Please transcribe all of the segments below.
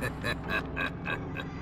Ha ha ha ha ha ha!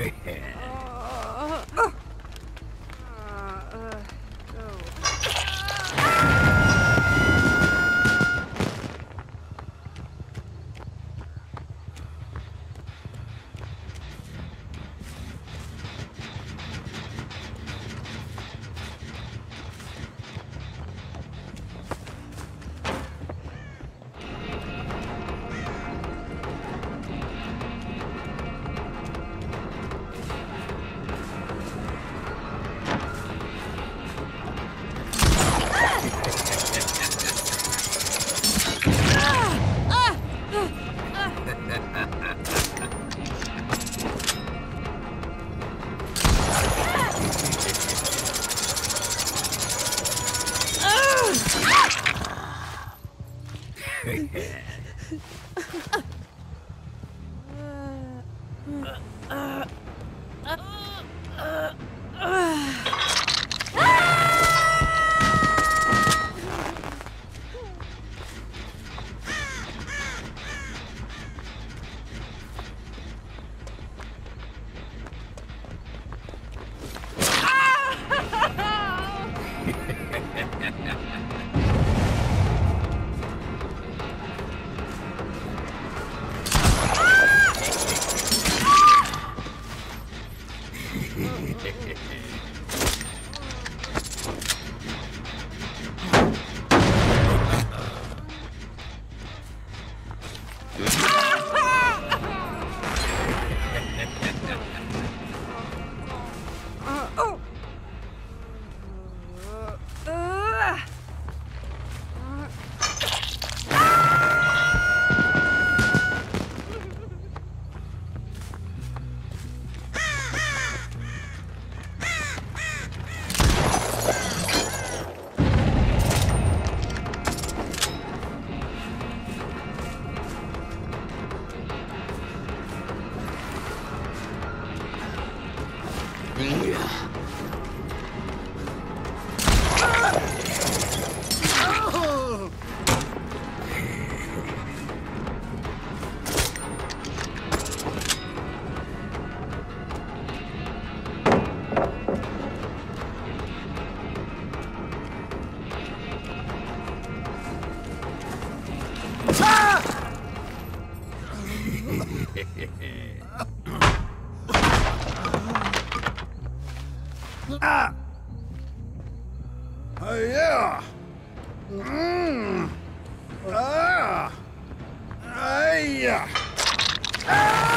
uh. Uh, uh. Uh, yeah! Mmm! Ah! Ay! Ah!